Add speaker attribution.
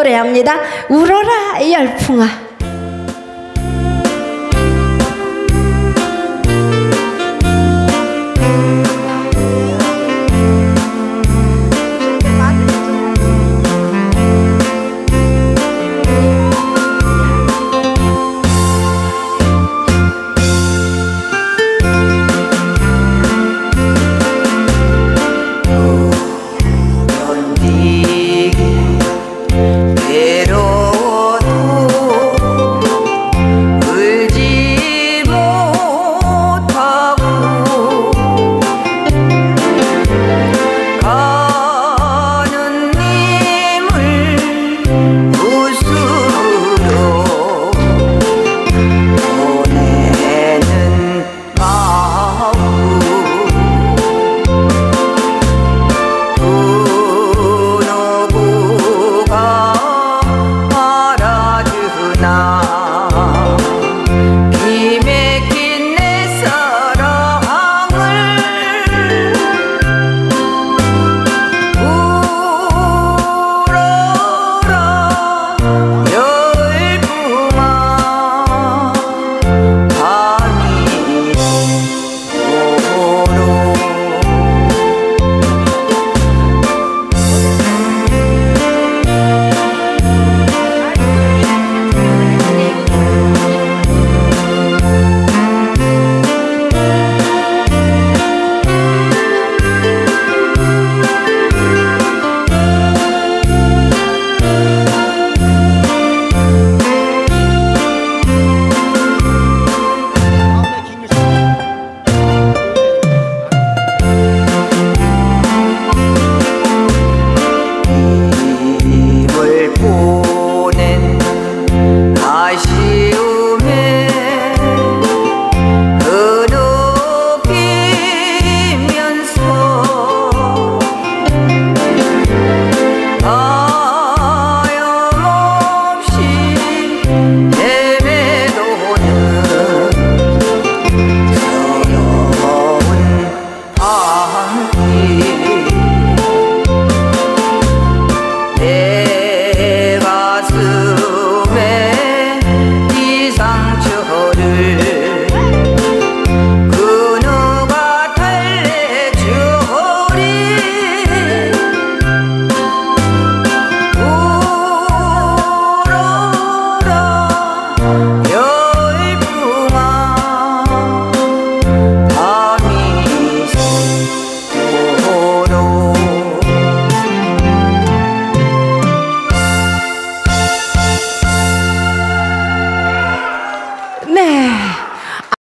Speaker 1: 노래합니다. 울어라 열풍아.